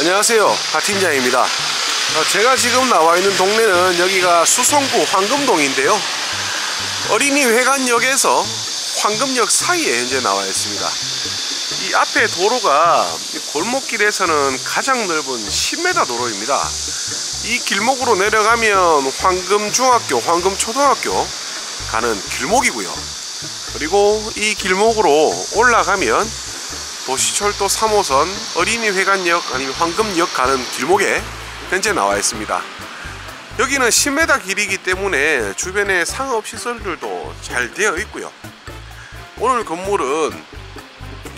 안녕하세요. 하팀장입니다. 어, 제가 지금 나와 있는 동네는 여기가 수성구 황금동인데요. 어린이 회관역에서 황금역 사이에 현재 나와 있습니다. 이 앞에 도로가 이 골목길에서는 가장 넓은 10m 도로입니다. 이 길목으로 내려가면 황금중학교 황금초등학교 가는 길목이고요. 그리고 이 길목으로 올라가면 도시철도 3호선 어린이회관역 아니면 황금역 가는 길목에 현재 나와 있습니다. 여기는 10m 길이기 때문에 주변에 상업시설들도 잘 되어 있고요. 오늘 건물은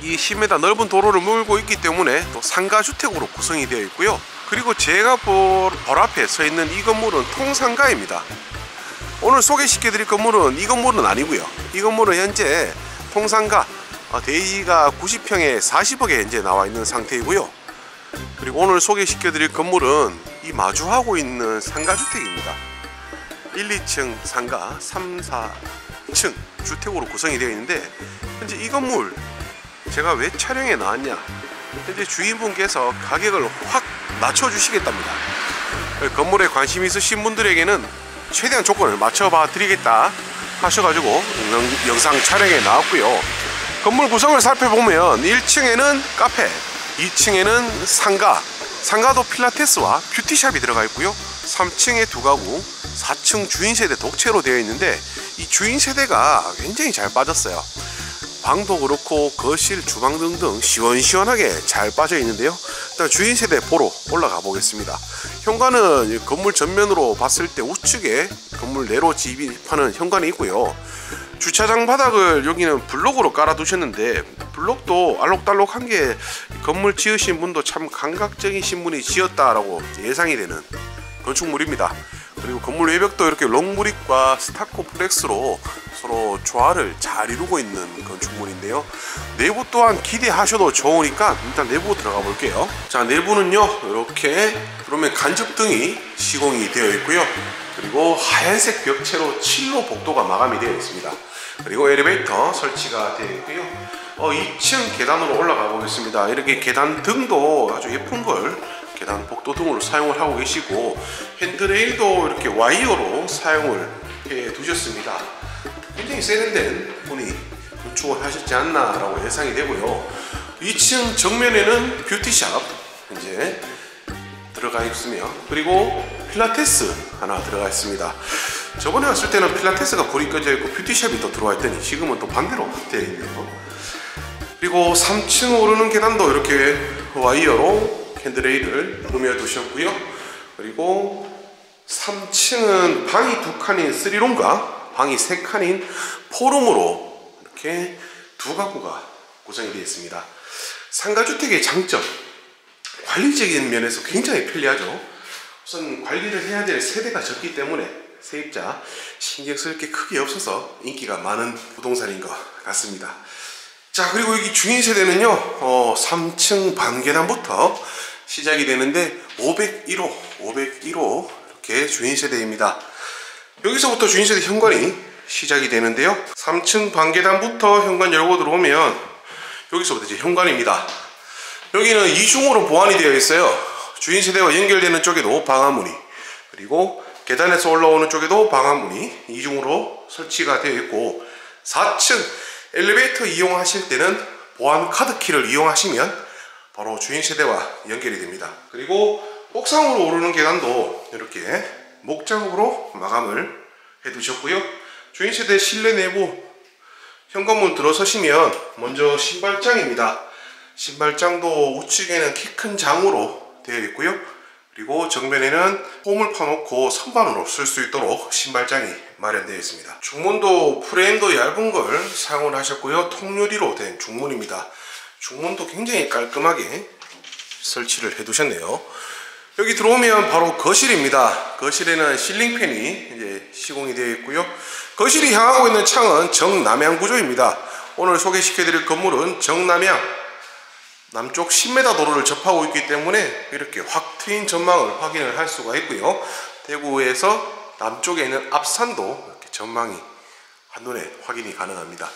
이 10m 넓은 도로를 물고 있기 때문에 또 상가주택으로 구성이 되어 있고요. 그리고 제가 볼, 볼 앞에 서 있는 이 건물은 통상가입니다. 오늘 소개시켜 드릴 건물은 이 건물은 아니고요. 이 건물은 현재 통상가 어, 대지가 90평에 40억에 현재 나와 있는 상태이고요. 그리고 오늘 소개시켜 드릴 건물은 이 마주하고 있는 상가주택입니다. 1, 2층 상가, 3, 4층 주택으로 구성이 되어 있는데 현재 이 건물 제가 왜 촬영에 나왔냐 현재 주인분께서 가격을 확 낮춰 주시겠답니다. 건물에 관심 있으신 분들에게는 최대한 조건을 맞춰 봐 드리겠다 하셔가지고 영, 영상 촬영에 나왔고요. 건물 구성을 살펴보면 1층에는 카페, 2층에는 상가, 상가도 필라테스와 뷰티샵이 들어가 있고요. 3층에 두 가구, 4층 주인 세대 독채로 되어 있는데 이 주인 세대가 굉장히 잘 빠졌어요. 방도 그렇고 거실, 주방 등등 시원시원하게 잘 빠져 있는데요. 일단 주인 세대 보러 올라가 보겠습니다. 현관은 건물 전면으로 봤을 때 우측에 건물 내로 진입하는 현관이 있고요. 주차장 바닥을 여기는 블록으로 깔아 두셨는데 블록도 알록달록한 게 건물 지으신 분도 참 감각적이신 분이 지었다라고 예상이 되는 건축물입니다. 그리고 건물 외벽도 이렇게 long brick과 Stucco Flex로 서로 조화를 잘 이루고 있는 건축물인데요. 내부 또한 기대하셔도 좋으니까 일단 내부 들어가 볼게요. 자 내부는요 이렇게 그러면 간접등이 시공이 되어 있고요. 그리고 하얀색 벽체로 칠로 복도가 마감이 되어 있습니다. 그리고 엘리베이터 설치가 되어 있고요. 어, 2층 계단으로 올라가 보겠습니다. 이렇게 계단 등도 아주 예쁜 걸 계단 복도 등으로 사용을 하고 계시고 핸드레일도 이렇게 와이어로 사용을 해 두셨습니다. 굉장히 세련된 분이 건축을 하셨지 않나 라고 예상이 되고요. 2층 정면에는 beauty shop 이제 들어가 있으며 그리고 필라테스 하나 들어가 있습니다. 저번에 왔을 때는 필라테스가 불이 꺼져 있고 beauty shop이 또 들어와 있더니 지금은 또 반대로 되어 있네요. 그리고 3층 오르는 계단도 이렇게 와이어로 handrail을 꾸며 두셨고요. 그리고 3층은 방이 두 칸인 3룸과 방이 세 칸인 포룸으로 이렇게 두 가구가 구성이 되어 있습니다. 상가주택의 장점 관리적인 면에서 굉장히 편리하죠. 우선 관리를 해야 될 세대가 적기 때문에 세입자 신경 쓸 게 크게 없어서 인기가 많은 부동산인 것 같습니다. 자 그리고 여기 주인 세대는요 어, 3층 반계단부터 시작이 되는데 501호 501호 이렇게 주인 세대입니다. 여기서부터 주인 세대 현관이 시작이 되는데요 3층 반계단부터 현관 열고 들어오면 여기서부터 이제 현관입니다. 여기는 이중으로 보완이 되어 있어요. 주인 세대와 연결되는 쪽에도 방화문이 그리고 계단에서 올라오는 쪽에도 방화문이 이중으로 설치가 되어 있고 4층 엘리베이터 이용하실 때는 보안 카드키를 이용하시면 바로 주인 세대와 연결이 됩니다. 그리고 옥상으로 오르는 계단도 이렇게 목작업으로 마감을 해 두셨고요. 주인 세대 실내 내부 현관문 들어서시면 먼저 신발장입니다. 신발장도 우측에는 키 큰 장으로 되어 있고요. 그리고 정면에는 홈을 파놓고 선반으로 쓸 수 있도록 신발장이 마련되어 있습니다. 중문도 프레임도 얇은 걸 사용을 하셨고요. 통유리로 된 중문입니다. 중문도 굉장히 깔끔하게 설치를 해 두셨네요. 여기 들어오면 바로 거실입니다. 거실에는 실링팬이 이제 시공이 되어 있고요. 거실이 향하고 있는 창은 정남향 구조입니다. 오늘 소개시켜 드릴 건물은 정남향 남쪽 10m 도로를 접하고 있기 때문에 이렇게 확 트인 전망을 확인을 할 수가 있고요. 대구에서 남쪽에 있는 앞산도 이렇게 전망이 한눈에 확인이 가능합니다.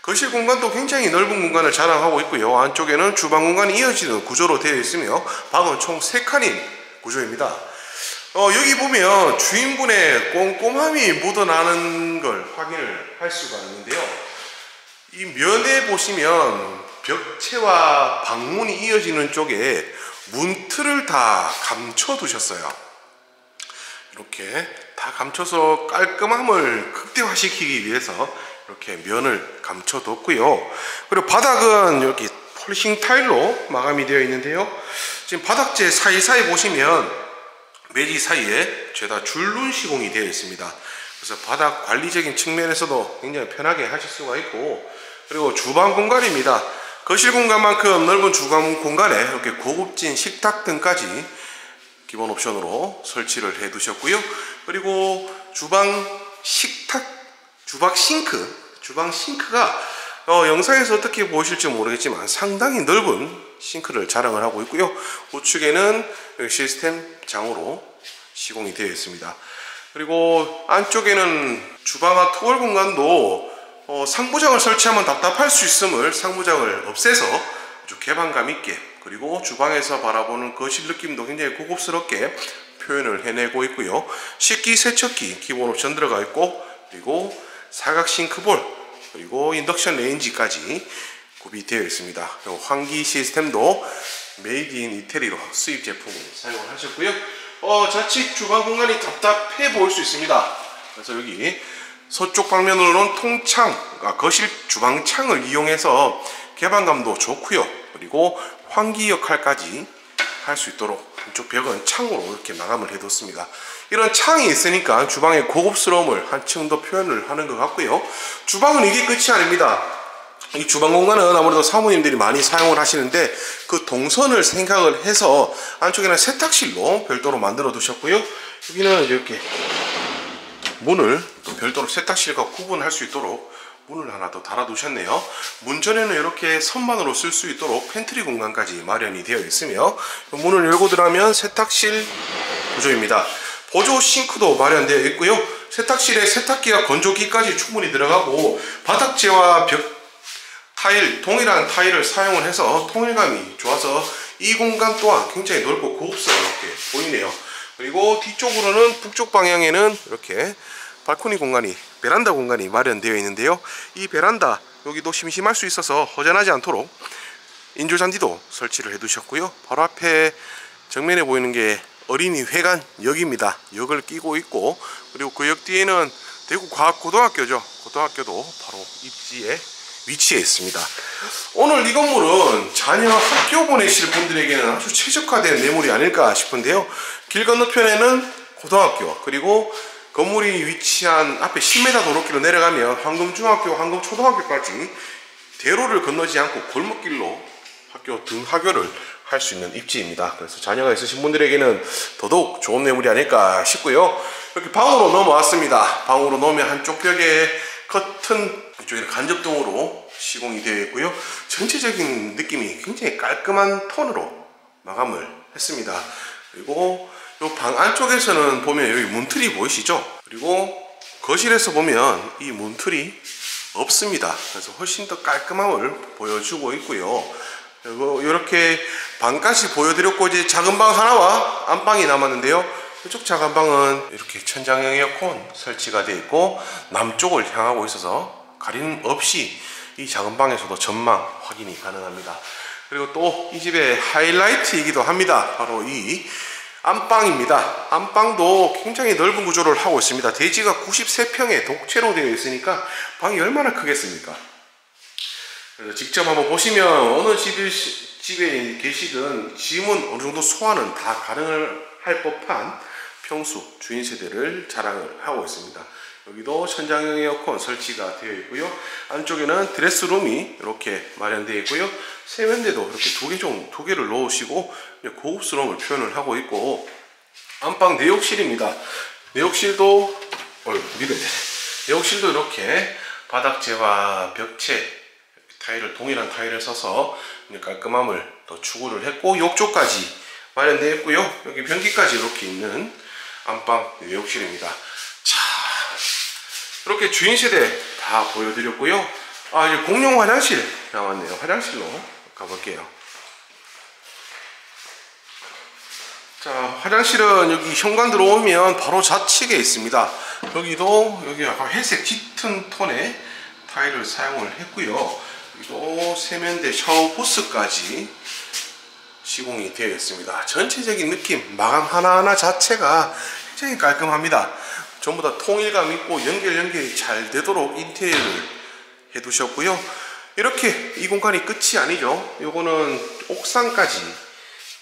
거실 공간도 굉장히 넓은 공간을 자랑하고 있고요. 안쪽에는 주방 공간이 이어지는 구조로 되어 있으며 방은 총 3칸인 구조입니다. 어, 여기 보면 주인분의 꼼꼼함이 묻어나는 걸 확인을 할 수가 있는데요. 이 면에 보시면 벽체와 방문이 이어지는 쪽에 문틀을 다 감춰 두셨어요. 이렇게 다 감춰서 깔끔함을 극대화시키기 위해서 이렇게 면을 감춰 뒀고요. 그리고 바닥은 이렇게 폴싱 타일로 마감이 되어 있는데요. 지금 바닥재 사이사이 보시면 매지 사이에 죄다 줄눈 시공이 되어 있습니다. 그래서 바닥 관리적인 측면에서도 굉장히 편하게 하실 수가 있고 그리고 주방 공간입니다. 거실 공간만큼 넓은 주방 공간에 이렇게 고급진 식탁 등까지 기본 옵션으로 설치를 해 두셨고요. 그리고 주방 식탁, 주방 싱크, 주방 싱크가 어, 영상에서 어떻게 보실지 모르겠지만 상당히 넓은 싱크를 자랑을 하고 있고요. 우측에는 시스템 장으로 시공이 되어 있습니다. 그리고 안쪽에는 주방과 투월 공간도 어, 상부장을 설치하면 답답할 수 있음을 상부장을 없애서 아주 개방감 있게 그리고 주방에서 바라보는 거실 느낌도 굉장히 고급스럽게 표현을 해내고 있고요. 식기 세척기 기본 옵션 들어가 있고 그리고 사각 sink bowl 그리고 인덕션 레인지까지 구비되어 있습니다. 환기 시스템도 made in 이태리로 수입 제품을 사용을 하셨고요. 어, 자칫 주방 공간이 답답해 보일 수 있습니다. 그래서 여기 서쪽 방면으로는 통창, 아, 거실 주방 창을 이용해서 개방감도 좋고요. 그리고 환기 역할까지 할 수 있도록 한쪽 벽은 창으로 이렇게 마감을 해뒀습니다. 이런 창이 있으니까 주방의 고급스러움을 한층 더 표현을 하는 것 같고요. 주방은 이게 끝이 아닙니다. 이 주방 공간은 아무래도 사모님들이 많이 사용을 하시는데 그 동선을 생각을 해서 안쪽에는 세탁실로 별도로 만들어 두셨고요. 여기는 이렇게 문을 또 별도로 세탁실과 구분할 수 있도록 문을 하나 더 달아 두셨네요. 문전에는 이렇게 선반으로 쓸 수 있도록 팬트리 공간까지 마련이 되어 있으며 문을 열고 들어가면 세탁실 구조입니다. 보조 싱크도 마련되어 있고요. 세탁실에 세탁기와 건조기까지 충분히 들어가고 바닥재와 벽 타일, 동일한 타일을 사용을 해서 통일감이 좋아서 이 공간 또한 굉장히 넓고 고급스럽게 보이네요. 그리고 뒤쪽으로는 북쪽 방향에는 이렇게 발코니 공간이 베란다 공간이 마련되어 있는데요. 이 베란다 여기도 심심할 수 있어서 허전하지 않도록 인조잔디도 설치를 해 두셨고요. 바로 앞에 정면에 보이는 게 어린이 회관 역입니다. 역을 끼고 있고 그리고 그 역 뒤에는 대구과학고등학교죠. 고등학교도 바로 입지에 위치해 있습니다. 오늘 이 건물은 자녀 학교 보내실 분들에게는 아주 최적화된 매물이 아닐까 싶은데요. 길 건너편에는 고등학교 그리고 건물이 위치한 앞에 10m 도로길로 내려가면 황금중학교, 황금초등학교까지 대로를 건너지 않고 골목길로 학교 등하교를 할 수 있는 입지입니다. 그래서 자녀가 있으신 분들에게는 더더욱 좋은 매물이 아닐까 싶고요. 이렇게 방으로 넘어왔습니다. 방으로 넘으면 한쪽 벽에 커튼 이쪽에 간접등으로 시공이 되어 있고요. 전체적인 느낌이 굉장히 깔끔한 톤으로 마감을 했습니다. 그리고 이 방 안쪽에서는 보면 여기 문틀이 보이시죠? 그리고 거실에서 보면 이 문틀이 없습니다. 그래서 훨씬 더 깔끔함을 보여주고 있고요. 그리고 이렇게 방까지 보여드렸고 이제 작은 방 하나와 안방이 남았는데요. 이쪽 작은 방은 이렇게 천장형 에어컨 설치가 되어 있고 남쪽을 향하고 있어서 가림 없이 이 작은 방에서도 전망 확인이 가능합니다. 그리고 또 이 집의 하이라이트이기도 합니다. 바로 이 안방입니다. 안방도 굉장히 넓은 구조를 하고 있습니다. 대지가 93평에 독채로 되어 있으니까 방이 얼마나 크겠습니까? 그래서 직접 한번 보시면 어느 집에, 집에 계시든 짐은 어느 정도 소화는 다 가능할 법한 평수 주인 세대를 자랑을 하고 있습니다. 여기도 천장형 에어컨 설치가 되어 있고요. 안쪽에는 드레스룸이 이렇게 마련되어 있고요. 세면대도 이렇게 두 개 좀, 두 개를 넣으시고 고급스러움을 표현을 하고 있고 안방 내욕실입니다. 내욕실도 어, 밀어야 돼. 내욕실도 이렇게 바닥 재와 벽체 타일을 동일한 타일을 써서 깔끔함을 더 추구를 했고 욕조까지 마련되어 있고요. 여기 변기까지 이렇게 있는 안방 내욕실입니다. 자, 이렇게 주인 세대 다 보여드렸고요. 아 이제 공용 화장실 나왔네요. 화장실로 가볼게요. 자 화장실은 여기 현관 들어오면 바로 좌측에 있습니다. 여기도 여기 약간 회색 짙은 톤의 타일을 사용을 했고요. 여기도 세면대 샤워 호스까지 시공이 되어 있습니다. 전체적인 느낌, 마감 하나하나 자체가 굉장히 깔끔합니다. 전부 다 통일감 있고 연결 연결이 잘 되도록 인테리어를 해 두셨고요. 이렇게 이 공간이 끝이 아니죠. 요거는 옥상까지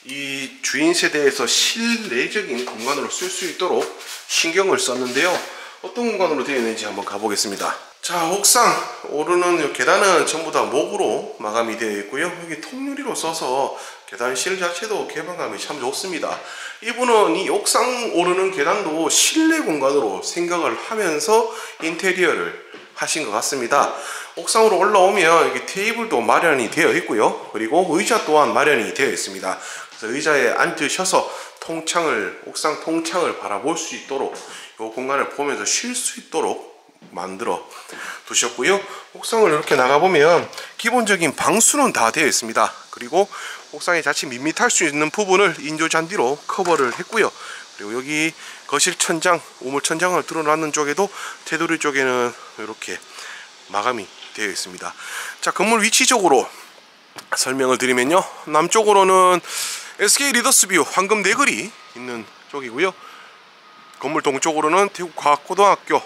이 주인 세대에서 실내적인 공간으로 쓸 수 있도록 신경을 썼는데요. 어떤 공간으로 되어 있는지 한번 가보겠습니다. 자, 옥상 오르는 요 계단은 전부 다 목으로 마감이 되어 있고요. 여기 통유리로 써서 계단 실 자체도 개방감이 참 좋습니다. 이분은 이 옥상 오르는 계단도 실내 공간으로 생각을 하면서 인테리어를 하신 것 같습니다. 옥상으로 올라오면 여기 테이블도 마련이 되어 있고요. 그리고 의자 또한 마련이 되어 있습니다. 그래서 의자에 앉으셔서 통창을 옥상 통창을 바라볼 수 있도록 이 공간을 보면서 쉴 수 있도록 만들어 두셨고요. 옥상을 이렇게 나가보면 기본적인 방수는 다 되어 있습니다. 그리고 옥상에 자칫 밋밋할 수 있는 부분을 인조 잔디로 커버를 했고요. 그리고 여기 거실 천장, 우물 천장을 드러나는 쪽에도 테두리 쪽에는 이렇게 마감이 되어 있습니다. 자, 건물 위치적으로 설명을 드리면요. 남쪽으로는 SK 리더스뷰 황금 네거리 있는 쪽이고요. 건물 동쪽으로는 대구과학고등학교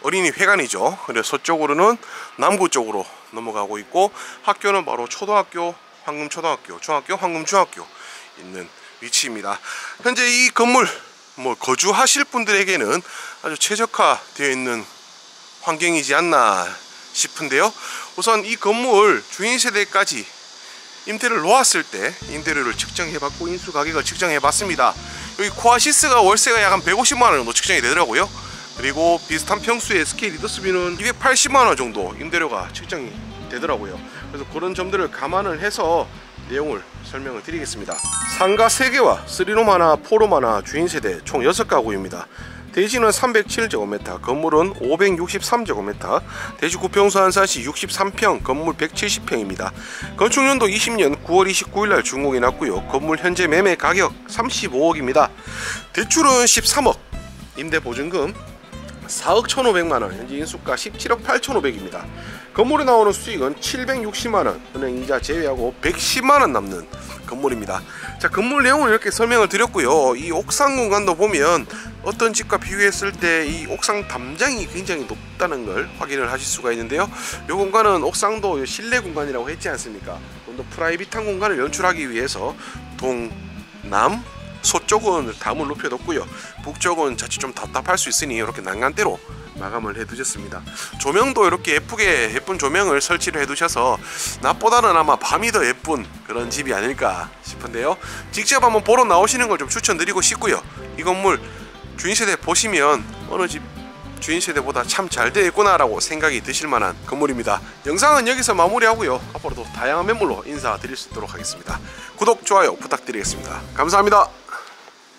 어린이 회관이죠. 그래서 서쪽으로는 남구 쪽으로 넘어가고 있고 학교는 바로 초등학교 황금초등학교, 중학교 황금중학교 있는 위치입니다. 현재 이 건물 뭐 거주하실 분들에게는 아주 최적화되어 있는 환경이지 않나 싶은데요. 우선 이 건물 주인 세대까지 임대를 놓았을 때 임대료를 측정해봤고 인수 가격을 측정해봤습니다. 여기 코아시스가 월세가 약 한 150만 원 정도 측정이 되더라고요. 그리고 비슷한 평수의 SK 리더스뷰는 280만 원 정도 임대료가 측정이 되더라고요. 그래서 그런 점들을 감안을 해서 내용을 설명을 드리겠습니다. 상가 3개와 3룸 하나, 4룸 하나 주인 세대 총 6가구입니다. 대지는 307제곱미터, 건물은 563제곱미터, 대지 구평수 환산 시 63평, 건물 170평입니다. 건축년도 20년 9월 29일날 준공이 났고요. 건물 현재 매매 가격 35억입니다. 대출은 13억, 임대 보증금 4억 1,500만원, 현재 인수가 17억 8,500입니다. 건물에 나오는 수익은 760만원, 은행 이자 제외하고 110만원 남는 건물입니다. 자, 건물 내용을 이렇게 설명을 드렸고요. 이 옥상 공간도 보면 어떤 집과 비교했을 때 이 옥상 담장이 굉장히 높다는 걸 확인을 하실 수가 있는데요. 이 공간은 옥상도 실내 공간이라고 했지 않습니까? 좀 더 프라이빗한 공간을 연출하기 위해서 동남 서쪽은 담을 높여뒀고요. 북쪽은 자칫 좀 답답할 수 있으니 이렇게 난간대로 마감을 해두셨습니다. 조명도 이렇게 예쁘게 예쁜 조명을 설치를 해두셔서 낮보다는 아마 밤이 더 예쁜 그런 집이 아닐까 싶은데요. 직접 한번 보러 나오시는 걸 좀 추천드리고 싶고요. 이 건물 주인 세대 보시면 어느 집 주인 세대보다 참 잘 되어 있구나 라고 생각이 드실 만한 건물입니다. 영상은 여기서 마무리하고요. 앞으로도 다양한 매물로 인사드릴 수 있도록 하겠습니다. 구독, 좋아요 부탁드리겠습니다. 감사합니다.